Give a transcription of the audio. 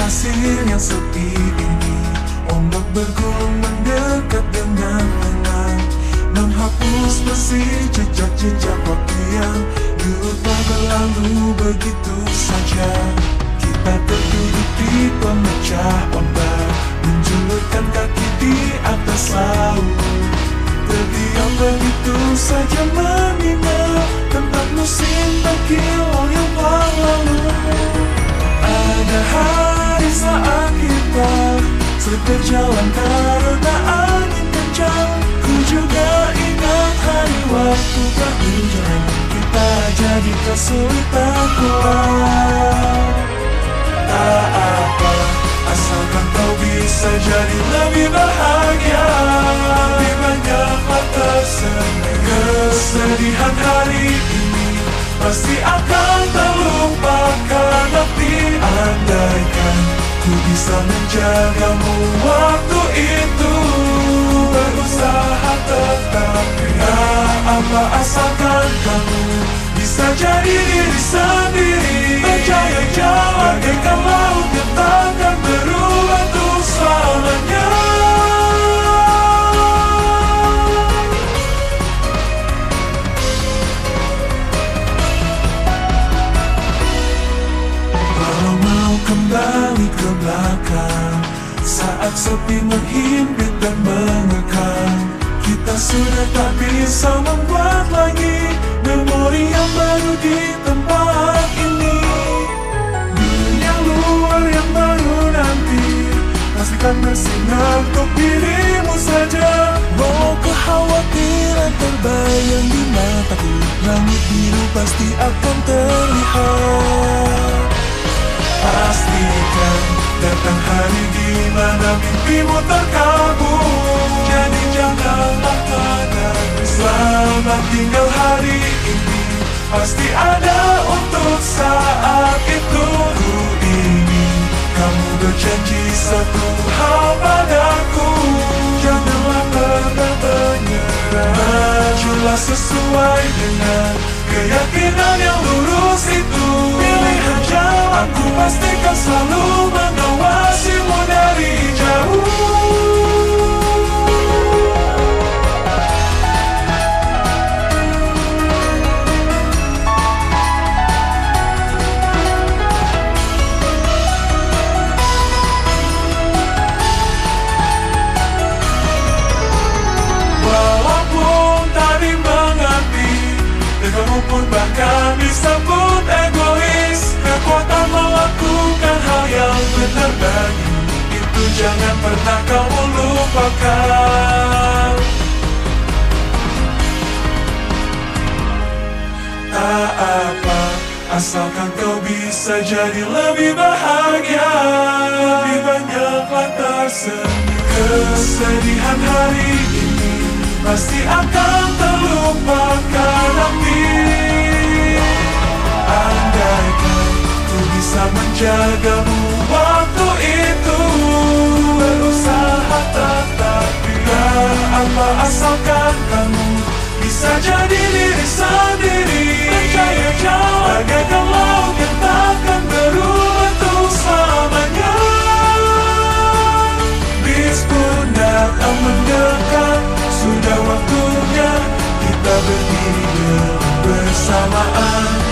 pasir yang sepi ini. Ombak bergulung mendekat dengan tenang Menghapus bersih jejak-jejak waktu yang telah berlalu begitu saja. Kita terduduk di pemecah ombak. Menjulurkan kaki di atas laut. Terdiam begitu saja mengingat Tentang musim berkilau Sulit berjalan karena angin kencang. Ku juga ingat hari waktu berhujan Kita jadi kesulitan pulang. Tak apa Asalkan kau bisa jadi lebih bahagia. Lebih banyaklah tersenyum Kesedihan hari ini Pasti akan andaikan Ku bisa menjagamu waktu itu. Berusaha tetap Gak apa asalkan kamu Bisa jadi diri sendiri Saat sepi menghimpit dan mengekang Kita sudah tak bisa membuat lagi Memori yang baru di tempat ini. Dunia luar yang baru nanti Pastikan bersinar untuk dirimu saja. Walau kekhawatiran terbayang di mataku Langit biru pasti akan terlihat datang hari di mana mimpimu terkabul. Jadi janganlah menangis Selamat tinggal hari ini. Pasti ada untuk saat itu. Ku ingin kamu berjanji satu hal padaku. Janganlah pernah menyerah. Majulah sesuai dengan bagi Itu jangan pernah kamu lupakan. Tak apa Asalkan kau bisa jadi lebih bahagia. Lebih banyaklah tersenyum Kesedihan hari ini Pasti akan terlupakan. Nanti Andaikan ku bisa menjagamu waktu itu Berusaha tetap Gak apa asalkan kamu Bisa jadi diri sendiri? Percaya jauh. Sudah waktunya kita berdiri bersamaan